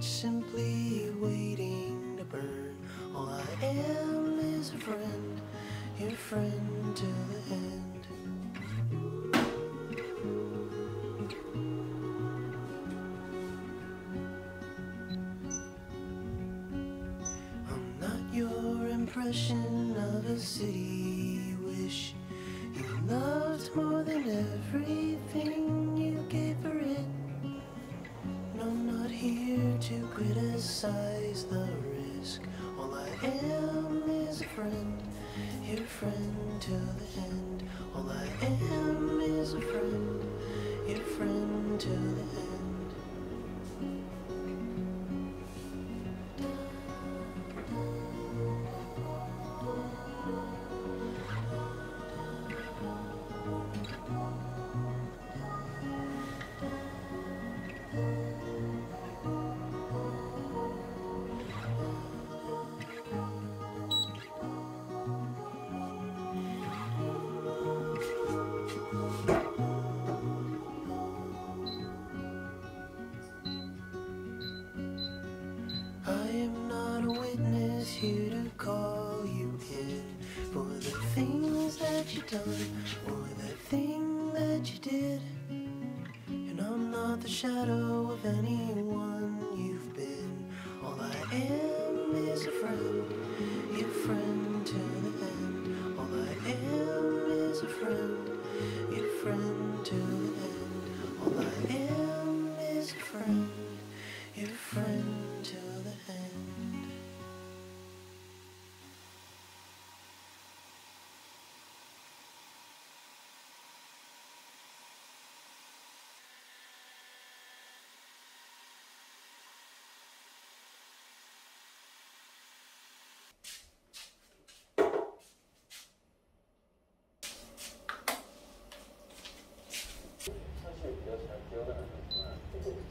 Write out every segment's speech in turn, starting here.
simply waiting to burn. All I am is a friend, your friend to the end. I'm not your impression of a city.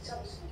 Tchau, tchau.